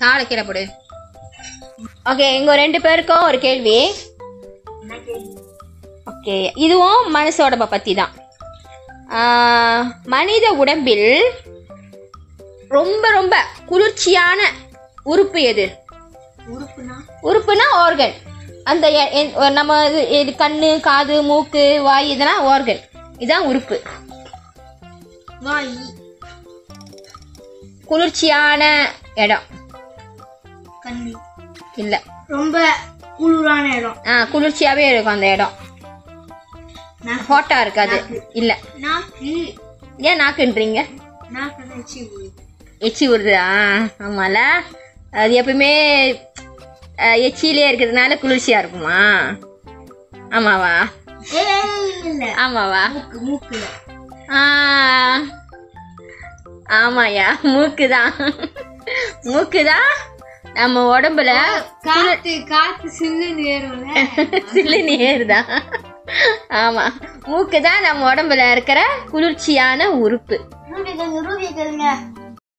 காலை கீழே போடு. ஓகே இங்க ரெண்டு பேருக்கும் ஒரு கேள்வி. ஓகே இதுவும் மனசு உடம்ப பத்தி தான். மனித உடம்பில் ரொம்ப ரொம்ப குளிர்ச்சியான உறுப்பு எது? உறுப்புனா? உறுப்புனா ஆர்கன் அந்த நம்ம இது இது கண்ணு காது மூக்கு வாய் இதெல்லாம் ஆர்கன் இதான் உறுப்பு. வாய். குளிர்ச்சியான இடம். கண்ணு. இல்லை. ரொம்ப குளிரான இடம். ஆ குளிர்ச்சியாகவே இருக்கும் அந்த இடம். ஹாட்டாக இருக்காது. இல்லை. நாக்கு. ஏன் நாக்குன்றீங்க நாக்கு எச்சி விடுது ஆ ஆமால. அது எப்பவுமே அஹ், எச்சியிலே இருக்கிறதுனால குளிர்ச்சியாக இருக்குமா? ஆமாவா? ஆமாவா? மூக்கு ஆமாயா மூக்கு தான் மூக்கு தான் நம்ம உடம்புல காத்து காத்து சில்லுன்னு ஏறும்ல. சில்லுன்னு ஏறுதான் ஆமா. மூக்கு தான் நம்ம உடம்புல இருக்கிற குளிர்ச்சியான உறுப்பு.